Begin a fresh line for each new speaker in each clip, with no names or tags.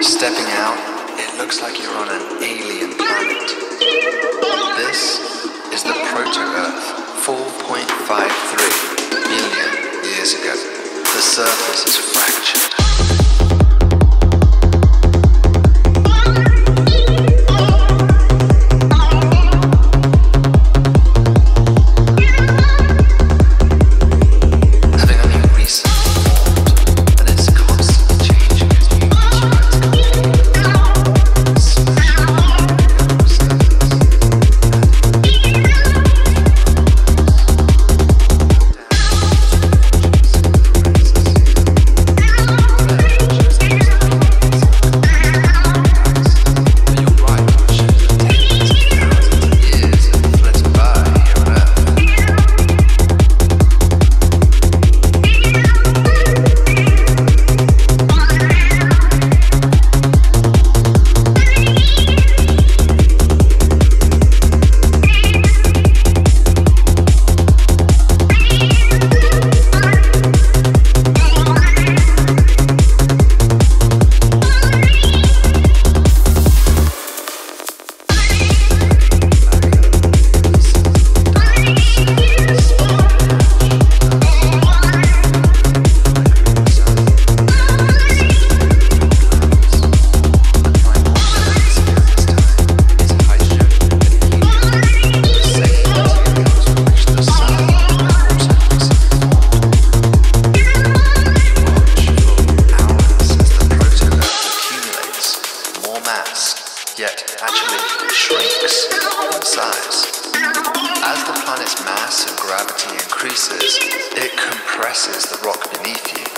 Stepping out, it looks like you're on an alien planet. This is the proto-Earth 4.53 billion years ago. The surface is fractured. shrinks in size. As the planet's mass and gravity increases, it compresses the rock beneath you.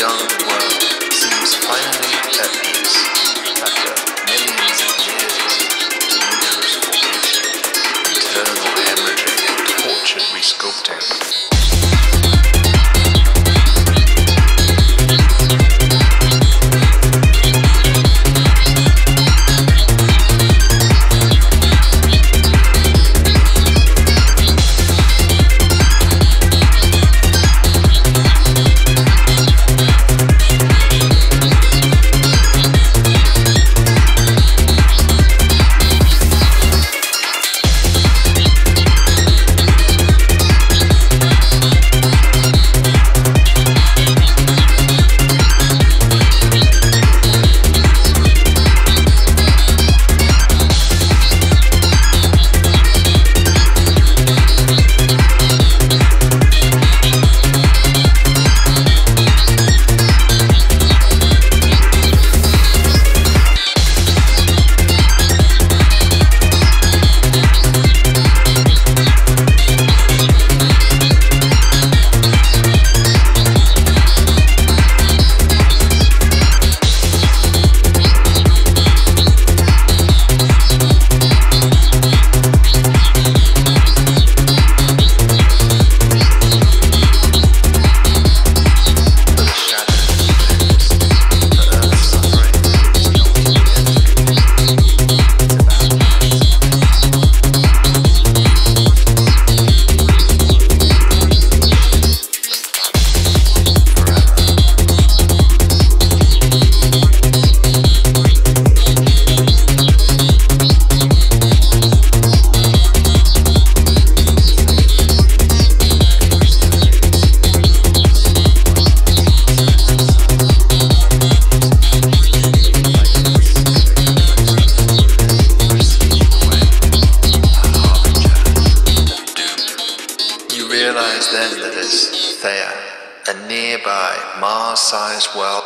young world. Seems finally Realize then